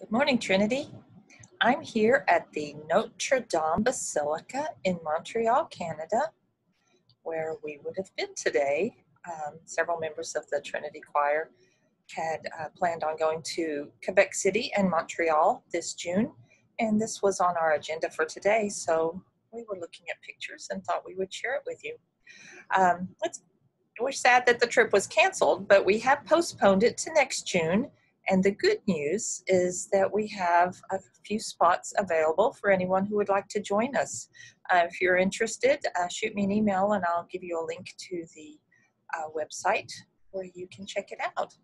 Good morning, Trinity. I'm here at the Notre Dame Basilica in Montreal, Canada, where we would have been today. Um, several members of the Trinity Choir had uh, planned on going to Quebec City and Montreal this June, and this was on our agenda for today, so we were looking at pictures and thought we would share it with you. Um, we're sad that the trip was canceled, but we have postponed it to next June and the good news is that we have a few spots available for anyone who would like to join us. Uh, if you're interested, uh, shoot me an email and I'll give you a link to the uh, website where you can check it out.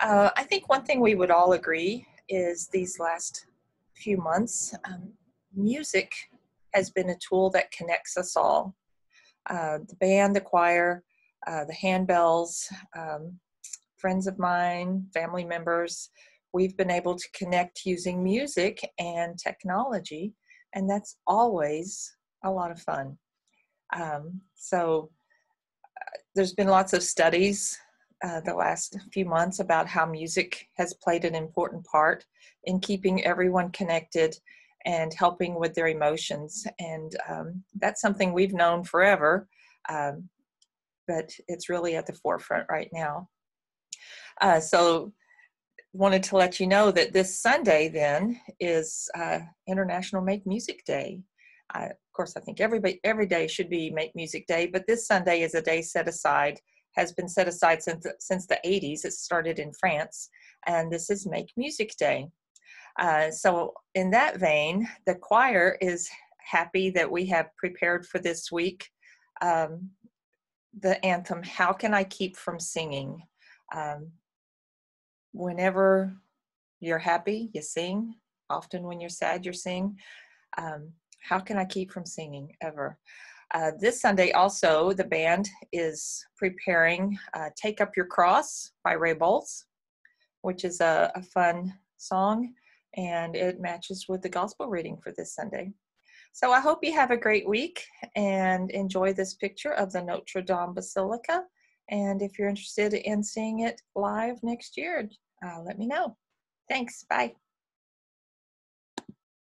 Uh, I think one thing we would all agree is these last few months, um, music has been a tool that connects us all. Uh, the band, the choir, uh, the handbells, um, friends of mine, family members, we've been able to connect using music and technology, and that's always a lot of fun. Um, so, uh, there's been lots of studies uh, the last few months about how music has played an important part in keeping everyone connected and helping with their emotions. And um, that's something we've known forever, um, but it's really at the forefront right now. Uh, so wanted to let you know that this Sunday then is uh, International Make Music Day. Uh, of course, I think everybody every day should be Make Music Day, but this Sunday is a day set aside, has been set aside since since the 80s. It started in France, and this is Make Music Day. Uh, so, in that vein, the choir is happy that we have prepared for this week um, the anthem "How Can I Keep from Singing." Um, whenever you're happy, you sing. Often when you're sad, you sing. Um, how can I keep from singing ever? Uh, this Sunday, also, the band is preparing uh, Take Up Your Cross by Ray Boltz, which is a, a fun song and it matches with the gospel reading for this Sunday. So I hope you have a great week and enjoy this picture of the Notre Dame Basilica. And if you're interested in seeing it live next year, uh, let me know. Thanks. Bye.